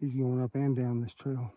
He's going up and down this trail.